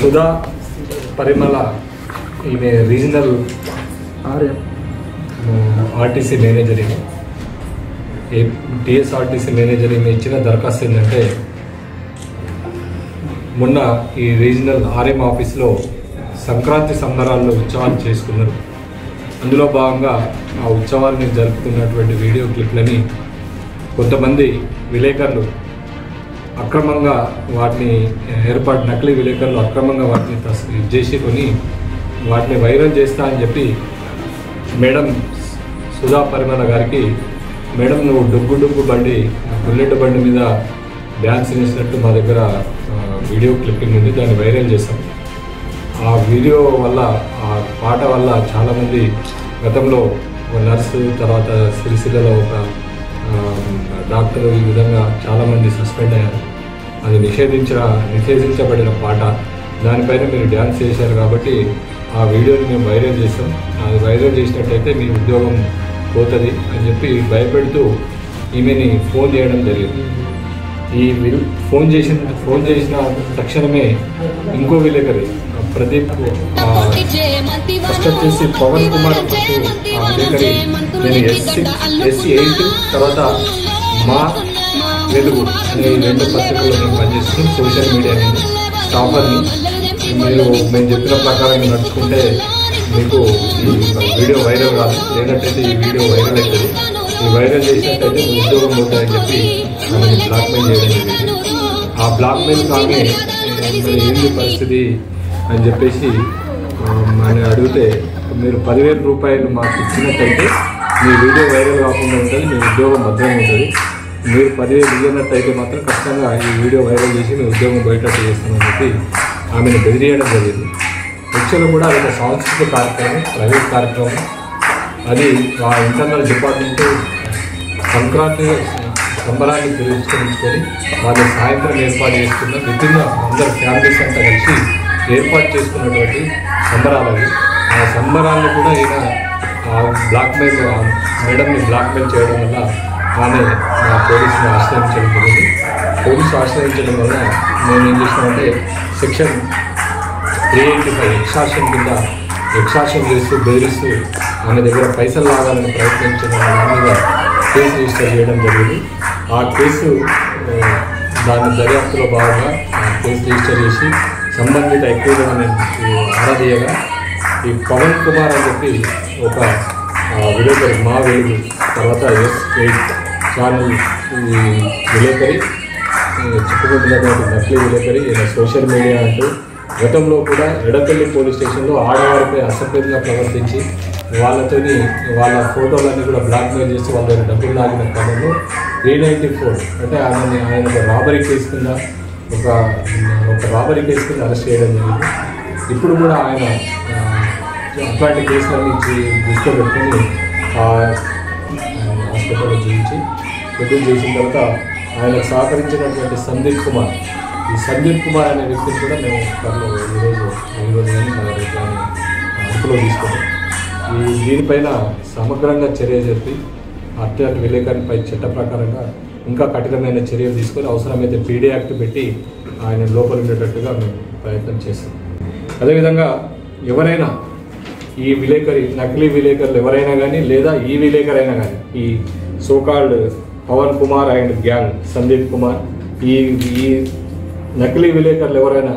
సుధా పరిమళ ఈమె regional RTC manager ఈమె. ఏ TSRTC manager ఈమె ఇచ్చిన దరఖాస్తు ఏంటంటే మొన్న ఈ రీజనల్ ఆర్ఎం ఆఫీస్లో సంక్రాంతి సంబరాల్లో ఉత్సవాలు చేసుకున్నారు. అందులో భాగంగా ఆ ఉత్సవాలని జరుపుతున్నటువంటి వీడియో క్లిప్లని కొంతమంది విలేకరులు అక్రమంగా వాటిని ఏర్పాటు నకిలీ విలేకరులు అక్రమంగా వాటిని ఇది చేసి కొని వాటిని వైరల్ చేస్తా అని చెప్పి మేడం సుధా పరిమళ గారికి మేడం నువ్వు డొగ్గు డొగ్గు బండి బుల్లెట్ బండి మీద డ్యాన్స్ చేసినట్టు మా దగ్గర వీడియో క్లిప్పింగ్ ఉంది దాన్ని వైరల్ చేశాం. ఆ వీడియో వల్ల ఆ పాట వల్ల చాలామంది గతంలో నర్సు తర్వాత సిరిసిల్లలో ఒక డాక్టర్ ఈ విధంగా చాలామంది సస్పెండ్ అయ్యారు. అది నిషేధించిన నిషేధించబడిన పాట. దానిపైన మీరు డ్యాన్స్ చేశారు కాబట్టి ఆ వీడియోని మేము వైరల్ చేస్తాం. అది వైరల్ చేసినట్టయితే మీ ఉద్యోగం పోతుంది అని చెప్పి భయపెడుతూ ఈమెని ఫోన్ చేయడం జరిగింది. ఈ విల్- ఫోన్ చేసిన ఫోన్ చేసిన తక్షణమే ఇంకో విలేకరి ప్రదీప్ ఆ, ఫస్ట్ వచ్చేసి పవన్ కుమార్ ఫస్ట్ ఆ విలేకరి నేను ఎస్సీ ఎస్సీ ఎయిట్ తర్వాత మా వెలుగు అనే రెండు పత్రికల్లో నేను పనిచేస్తూ సోషల్ మీడియా నేను స్టాఫర్ని మీరు మేము చెప్పిన ప్రకారం నడుచుకుంటే మీకు ఈ వీడియో వైరల్ కాదు. లేనట్టయితే ఈ వీడియో వైరల్ అవుతుంది ఈ వైరల్ చేసినట్టయితే మీ ఉద్యోగం పోతాయని చెప్పి ఆమెని బ్లాక్మెయిల్ చేయడం జరిగింది. ఆ బ్లాక్మెయిల్ కానీ మరి ఏంది పరిస్థితి అని చెప్పేసి ఆ, ఆయన అడిగితే మీరు పదివేల రూపాయలు మాకు ఇచ్చినట్టయితే మీ వీడియో వైరల్ కాకుండా ఉంటుంది మీ ఉద్యోగం భద్రంగా ఉంటుంది. మీరు పదివేలు ఇవ్వనట్టయితే మాత్రం ఖచ్చితంగా ఈ వీడియో వైరల్ చేసి మీ ఉద్యోగం బయటట్టు చేస్తామని చెప్పి ఆమెను బెదిరియడం జరిగింది. యాక్చువల్గా కూడా ఒక సాంస్కృతిక కార్యక్రమం ప్రైవేట్ కార్యక్రమం అది ఆ ఇంటర్నల్ డిపార్ట్మెంట్ సంక్రాంతి సంబరాన్ని తెలుసుకొని వాళ్ళు సాయంత్రం ఏర్పాటు చేసుకున్న విభిన్న అందరు ఫ్యామిలీస్ అంతా కలిసి ఏర్పాటు చేసుకున్నటువంటి సంబరాలు ఆ సంబరాలను కూడా ఈయన బ్లాక్మెయిల్ మేడంని బ్లాక్మెయిల్ చేయడం వల్ల ఆమె నా పోలీసుని ఆశ్రయించడం జరిగింది. పోలీసు ఆశ్రయించడం వల్ల మేము ఏం చేసినామంటే section three eighty five extortion కింద ఎక్సాషన్ చేస్తూ బెదిరిస్తూ ఆమె దగ్గర పైసలు లాగాలని ప్రయత్నించడం దాని మీద కేసు రిజిస్టర్ చేయడం జరిగింది. ఆ కేసు దాని దర్యాప్తులో భాగంగా కేసు రిజిస్టర్ చేసి సంబంధిత ఎక్కువగా నేను ఆరాధీయగా ఈ పవన్ కుమార్ అని చెప్పి ఒక ఆ, విలేకరి మా వెలుగు తర్వాత ఎస్ ఎయిట్ దాన్ని ఈ విలేకరి చెప్పుకుంటున్నటువంటి నకిలీ విలేకరి ఈయన సోషల్ మీడియా అంటూ గతంలో కూడా ఎడపల్లి పోలీస్ స్టేషన్లో ఆడవారిపై అసభ్యంగా ప్రవర్తించి వాళ్ళతోని వాళ్ళ ఫోటోలన్నీ కూడా బ్లాక్మెయిల్ చేసి వాళ్ళ దగ్గర డబ్బులు లాగిన క్రమంలో త్రీ నైంటీ ఫోర్ అంటే ఆయన ఆయన ఒక రాబరీ కేసు కింద ఒక ఒక రాబరీ కేసు కింద అరెస్ట్ చేయడం జరిగింది. ఇప్పుడు కూడా ఆయన అట్లాంటి కేసులన్నీ దృష్టిలో పెట్టుకొని ఆ, ఆయన చూపించి చేసిన తర్వాత ఆయనకు సహకరించినటువంటి సందీప్ కుమార్. ఈ సందీప్ కుమార్ అనే వ్యక్తిని కూడా మేము త్వరలో ఈరోజు ఈరోజు కానీ మన దాన్ని అదుపులో తీసుకున్నాం ఈ దీనిపైన సమగ్రంగా చర్య జరిపి అత్యంత విలేకరిపై చట్ట ప్రకారంగా ఇంకా కఠినమైన చర్యలు తీసుకొని అవసరమైతే పీడీ యాక్ట్ పెట్టి ఆయన లోపల ఉండేటట్టుగా మేము ప్రయత్నం చేస్తాం. అదేవిధంగా ఎవరైనా ఈ విలేకరి నకిలీ విలేకరులు ఎవరైనా కానీ లేదా ఈ విలేకరైనా కానీ ఈ so called Pavan Kumar and gang Sandeep Kumar ఈ ఈ నకిలీ విలేకరులు ఎవరైనా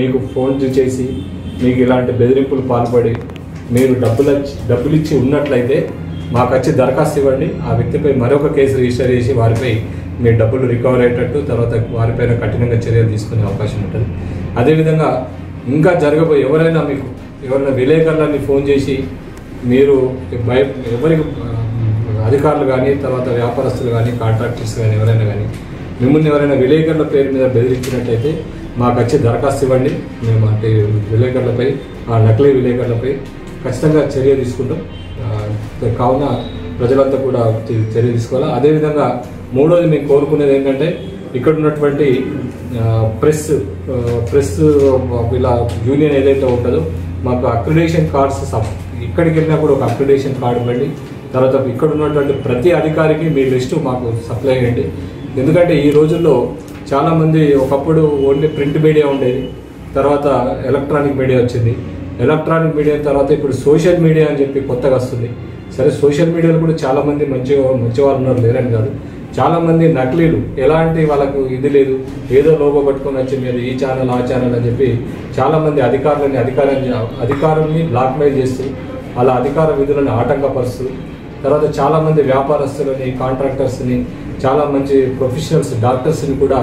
మీకు ఫోన్ చేసి మీకు ఇలాంటి బెదిరింపులు పాల్పడి మీరు డబ్బులు డబ్బులు ఇచ్చి ఉన్నట్లయితే మాకు వచ్చి దరఖాస్తు ఇవ్వండి. ఆ వ్యక్తిపై మరొక కేసు రిజిస్టర్ చేసి వారిపై మీ డబ్బులు రికవర్ అయ్యేటట్టు తర్వాత వారిపైన కఠినంగా చర్యలు తీసుకునే అవకాశం ఉంటుంది. అదేవిధంగా ఇంకా జరగబోయే ఎవరైనా మీకు ఎవరైనా విలేకరులని ఫోన్ చేసి మీరు భయ ఎవరికి అధికారులు కానీ తర్వాత వ్యాపారస్తులు కానీ కాంట్రాక్టర్స్ కానీ ఎవరైనా కానీ మిమ్మల్ని ఎవరైనా విలేకరుల పేరు మీద బెదిరించినట్టయితే మాకు వచ్చి దరఖాస్తు ఇవ్వండి. మేము అంటే విలేకరులపై ఆ నకిలీ విలేకరులపై ఖచ్చితంగా చర్య తీసుకుంటాం. కావున ప్రజలంతా కూడా చర్య తీసుకోవాలి? అదేవిధంగా మూడోది మేము కోరుకునేది ఏంటంటే ఇక్కడ ఉన్నటువంటి ప్రెస్ ప్రెస్ ఇలా యూనియన్ ఏదైతే ఉంటుందో మాకు అక్రిడేషన్ కార్డ్స్ సబ్ ఇక్కడికి వెళ్ళినా కూడా ఒక అక్రిడేషన్ కార్డు ఇవ్వండి. తర్వాత ఇక్కడ ఉన్నటువంటి ప్రతి అధికారికి మీ లిస్టు మాకు సప్లై చేయండి. ఎందుకంటే ఈ రోజుల్లో చాలామంది ఒకప్పుడు ఓన్లీ ప్రింట్ మీడియా ఉండేది. తర్వాత ఎలక్ట్రానిక్ మీడియా వచ్చింది. ఎలక్ట్రానిక్ మీడియా తర్వాత ఇప్పుడు సోషల్ మీడియా అని చెప్పి కొత్తగా వస్తుంది. సరే సోషల్ మీడియాలో కూడా చాలా మంది మంచి మంచి వాళ్ళు ఉన్నారు లేరని కాదు. చాలామంది నకిలీలు. ఎలాంటి వాళ్ళకు ఇది లేదు. ఏదో లోగో పట్టుకొని వచ్చి మీరు ఈ ఛానల్ ఆ ఛానల్ అని చెప్పి చాలామంది అధికారులని అధికారం అధికారుల్ని బ్లాక్మెయిల్ చేస్తూ అలా అధికార విధులను ఆటంకపరుస్తూ తర్వాత చాలామంది వ్యాపారస్తులని కాంట్రాక్టర్స్ని చాలా మంచి ప్రొఫెషనల్స్ డాక్టర్స్ని కూడా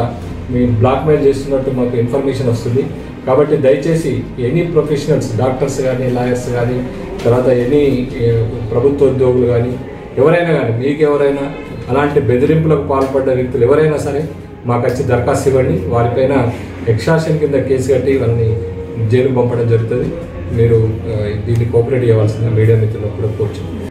మేము బ్లాక్మెయిల్ చేస్తున్నట్టు మాకు ఇన్ఫర్మేషన్ వస్తుంది. కాబట్టి దయచేసి ఎనీ ప్రొఫెషనల్స్ డాక్టర్స్ కానీ లాయర్స్ కానీ తర్వాత ఎనీ ప్రభుత్వ ఉద్యోగులు కానీ ఎవరైనా కానీ మీకు ఎవరైనా అలాంటి బెదిరింపులకు పాల్పడ్డ వ్యక్తులు ఎవరైనా సరే మాకు వచ్చి దరఖాస్తు ఇవ్వండి. వారిపైన ఎక్స్ట్రాషన్ కింద కేసు కట్టి వాళ్ళని జైలు పంపడం జరుగుతుంది. మీరు దీన్ని కోఆపరేట్ చేయవలసిన మీడియా మిత్రులకు కూడా కోరుచున్నాను.